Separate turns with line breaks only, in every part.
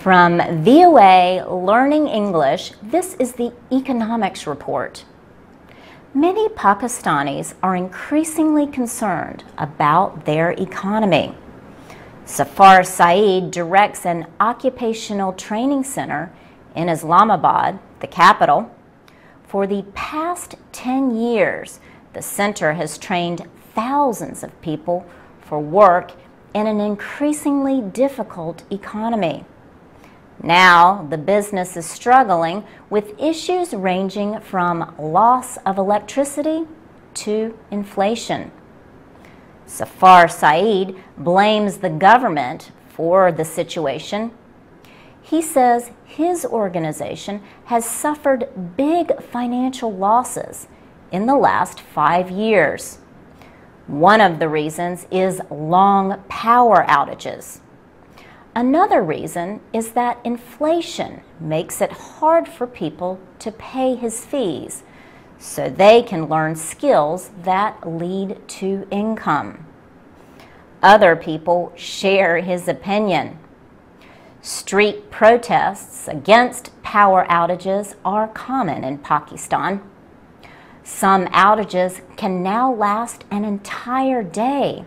From VOA Learning English, this is the Economics Report. Many Pakistanis are increasingly concerned about their economy. Safar Saeed directs an occupational training center in Islamabad, the capital. For the past 10 years, the center has trained thousands of people for work in an increasingly difficult economy. Now, the business is struggling with issues ranging from loss of electricity to inflation. Safar Saeed blames the government for the situation. He says his organization has suffered big financial losses in the last five years. One of the reasons is long power outages. Another reason is that inflation makes it hard for people to pay his fees so they can learn skills that lead to income. Other people share his opinion. Street protests against power outages are common in Pakistan. Some outages can now last an entire day.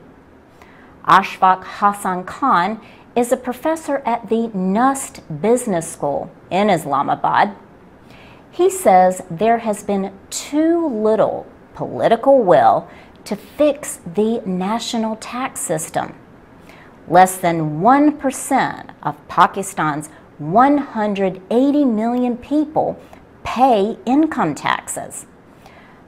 Ashfaq Hassan Khan is a professor at the NUST Business School in Islamabad. He says there has been too little political will to fix the national tax system. Less than 1% of Pakistan's 180 million people pay income taxes.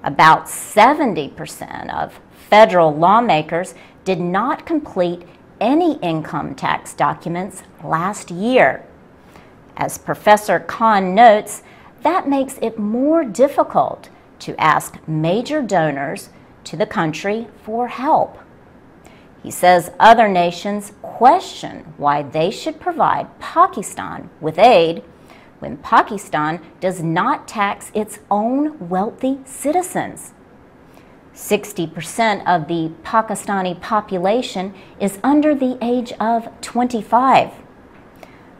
About 70% of federal lawmakers did not complete any income tax documents last year. As Professor Khan notes, that makes it more difficult to ask major donors to the country for help. He says other nations question why they should provide Pakistan with aid when Pakistan does not tax its own wealthy citizens. 60% of the Pakistani population is under the age of 25.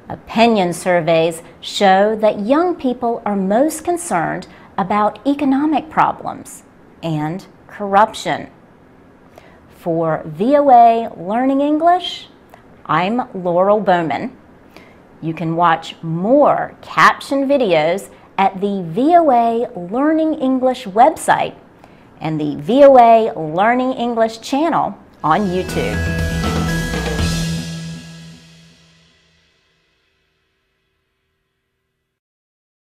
Opinion surveys show that young people are most concerned about economic problems and corruption. For VOA Learning English, I'm Laurel Bowman. You can watch more caption videos at the VOA Learning English website and the VOA Learning English channel on YouTube.